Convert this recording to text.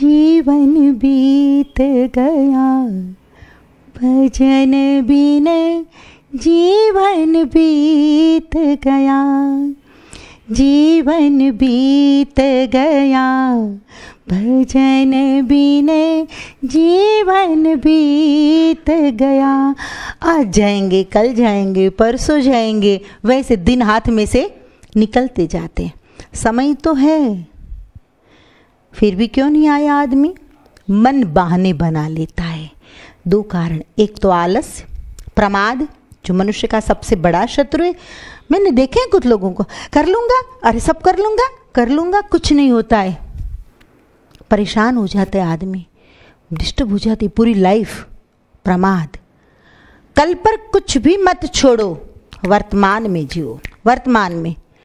जीवन बीत गया। भजन बिन जीवन बीत गया। जीवन बीत गया। भजन बिन जीवन बीत गया। आज जाएँगे, कल जाएँगे, परसों जाएँगे, वैसे दिन हाथ में से निकलते जाते समय तो है। फिर भी क्यों नहीं आया आदमी? मन बहाने बना लेता है। दो कारण। एक तो आलस्य प्रमाद, जो मनुष्य का सबसे बड़ा शत्रु है। मैंने देखे कुछ लोगों को। कर लूँगा? अरे सब कर लूँगा? कर लूँगा? कुछ नहीं होता है। परेशान हो जाता है आदमी। डिस्टर्ब हो जाती पूरी लाइफ। प्रमाद। कल पर कुछ भी मत छोड़ो। वर्तमान में जियो। वर्तमान में।